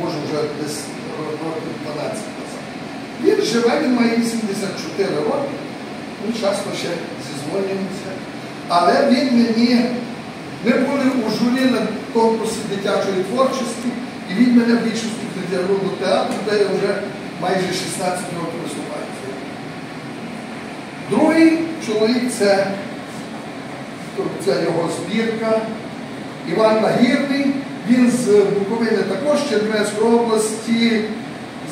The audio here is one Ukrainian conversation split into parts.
може вже десь років 12 назад. Він живе, він має 84 роки, ми часто ще зізвонюємося. Але він мені, ми були у журі на конкурсі дитячої творчості, і він мене в більшості притягнув до театру, де я вже майже 16 років виступаю. Другий чоловік це, це його збірка. Іван Нагірний, він з Буковини також Чернівецької області,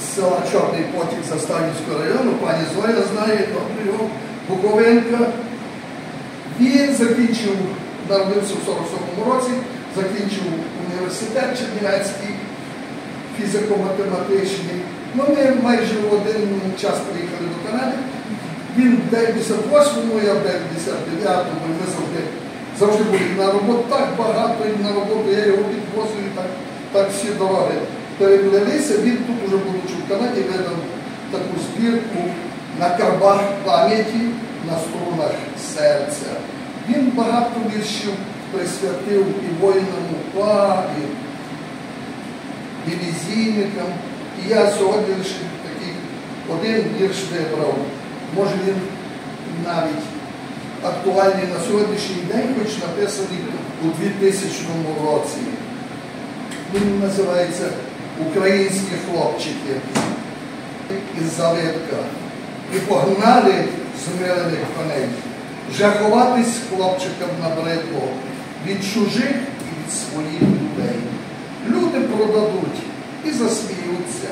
з села Чорний Потік Заставницького району, пані Зоя знає добре його Буковинка. Він закінчив, народився в 47-му році, закінчив університет Чернівецький, фізико-математичний. Ну, ми майже в один час приїхали до Канади. Він в 98-му, я в 99-му, і ми завжди, завжди були на роботу. Так багато і на роботу, я його підвозив, і так, так всі дороги переплелися. Він тут уже будучи в Канаді, видав таку збірку на карбах пам'яті на струнах серця. Він багато віршів присвятив і воїнам УПА, і дивізійникам. І я сьогодні лише такий один вірш вибрав. Може він навіть актуальний на сьогоднішній день, хоч написаний у 2000 році. Він називається Українські хлопчики із Завитка. І погнали змилених коней. Вже хлопчикам набридло від чужих і від своїх людей. Люди продадуть і засміються.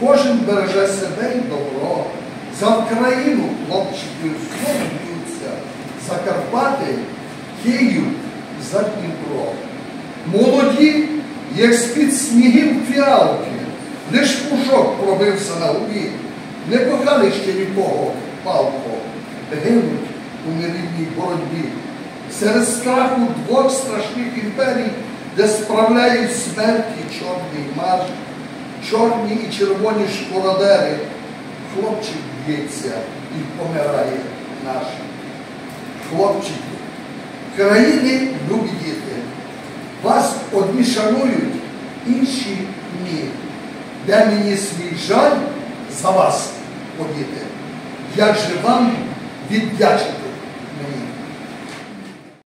Кожен береже себе і добро. За Україну хлопчиків знову б'ються. За Київ, за Дніпро. Молоді, як з-під снігів фіалки, лиш пушок пробився на лбі, не кохали ще нікого палко, гинуть у нерівній боротьбі. Серед страху двох страшних імперій, де справляють смерті чорний марш, чорні і червоні школодери, хлопчик б'ється і помирає наш. Хлопчики, країни любі діти, вас одні шанують, інші ні. Де мені свій жаль за вас, подіти, як же вам віддячити?